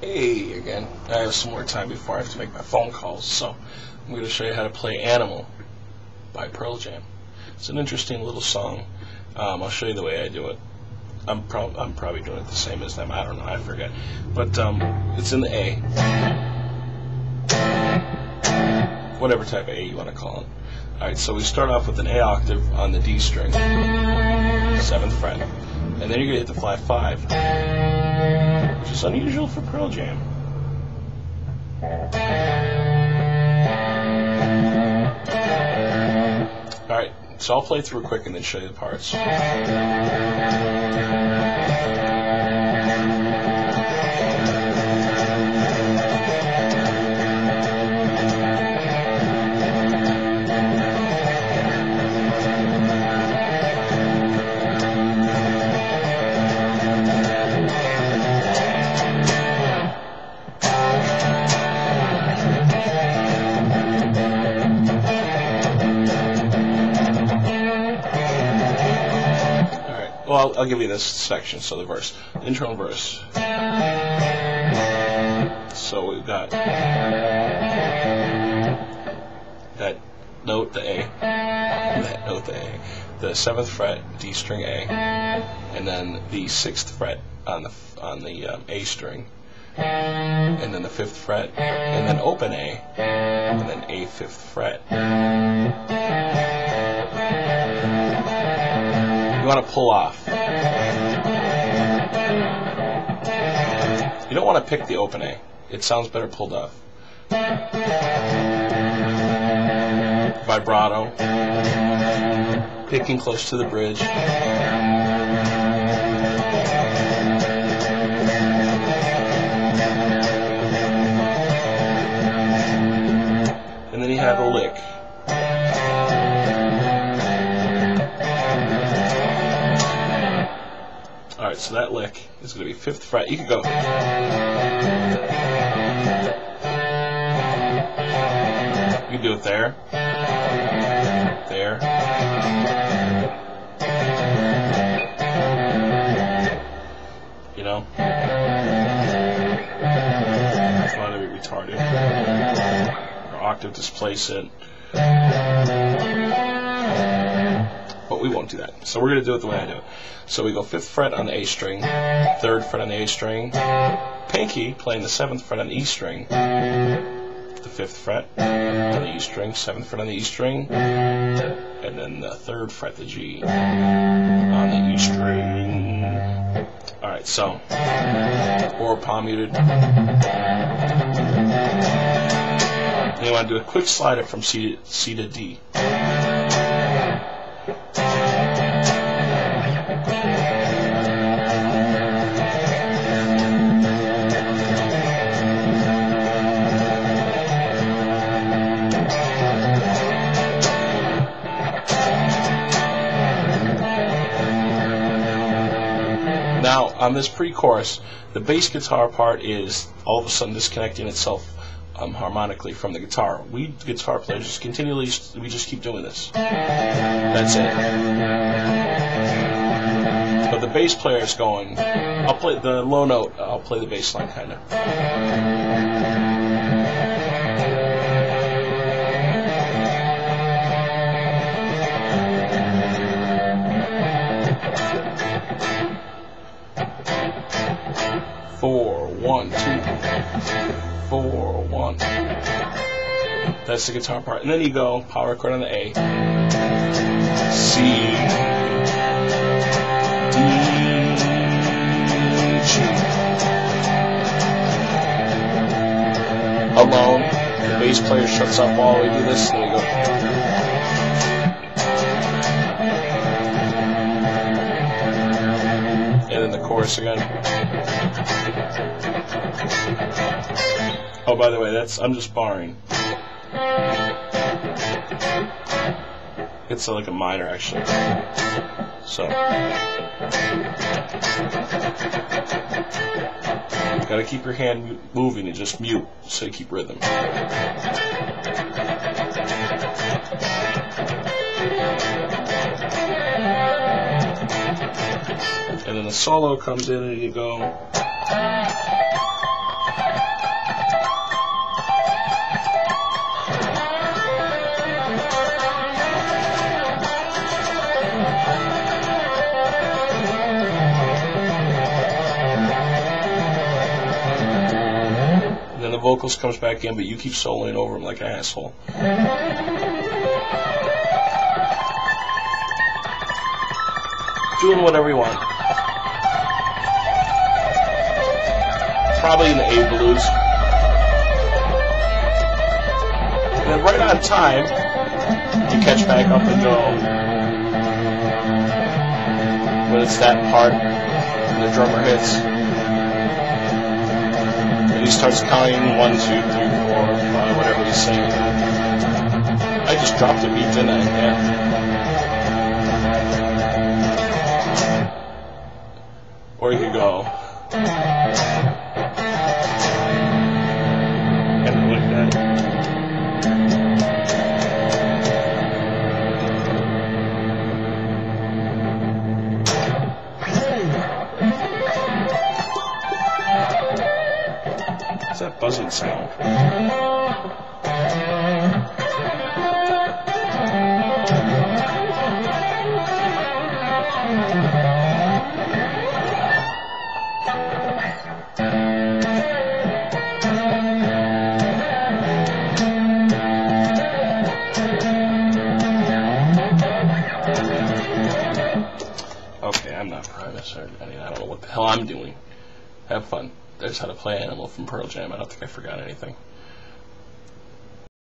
Hey again. I have some more time before I have to make my phone calls, so I'm going to show you how to play Animal by Pearl Jam. It's an interesting little song. Um, I'll show you the way I do it. I'm, I'm probably doing it the same as them. I don't know. I forget. But um, it's in the A. Whatever type of A you want to call it. Alright, so we start off with an A octave on the D string, 7th fret. And then you're going to hit the flat 5, which is unusual for Pearl Jam. Alright, so I'll play through quick and then show you the parts. Well, I'll, I'll give you this section, so the verse. And verse. So we've got that note, the A, that note, the A, the seventh fret, D string A, and then the sixth fret on the on the um, A string, and then the fifth fret, and then open A, and then A fifth fret. You want to pull off. You don't want to pick the open A. It sounds better pulled off. Vibrato. Picking close to the bridge. And then you have a lick. Alright, so that lick is going to be 5th fret. You could go. You can do it there. There. You know? You want to be retarded. Or octave displace it. But we won't do that. So we're going to do it the way I do it. So we go 5th fret on the A string, 3rd fret on the A string, pinky playing the 7th fret on the E string, the 5th fret on the E string, 7th fret on the E string, and then the 3rd fret, the G, on the E string. Alright, so, or palm muted. And you want to do a quick slider from C to, C to D. Now, on this pre-chorus, the bass guitar part is all of a sudden disconnecting itself um, harmonically from the guitar. We guitar players just continually, we just keep doing this. That's it. But the bass player is going. I'll play the low note. I'll play the bass line kind of. Two, four, one. That's the guitar part. And then you go power chord on the A. C. D. G. Alone. The bass player shuts up while we do this. You go. And then the chorus again. Oh, by the way, that's I'm just barring. It's uh, like a minor actually. So gotta keep your hand moving and just mute so you keep rhythm. And then the solo comes in and you go. Vocals comes back in, but you keep soloing over them like an asshole. Doing whatever you want. Probably in the A blues. And then right on time, you catch back up and go. When it's that part, the drummer hits. He starts counting one, two, three, four, five, whatever he's saying. I just dropped a beat, didn't I? Yeah. Or you could go. Buzzing sound? Okay, I'm not or any. I don't know what the hell I'm doing. Have fun. There's how to play Animal from Pearl Jam. I don't think I forgot anything.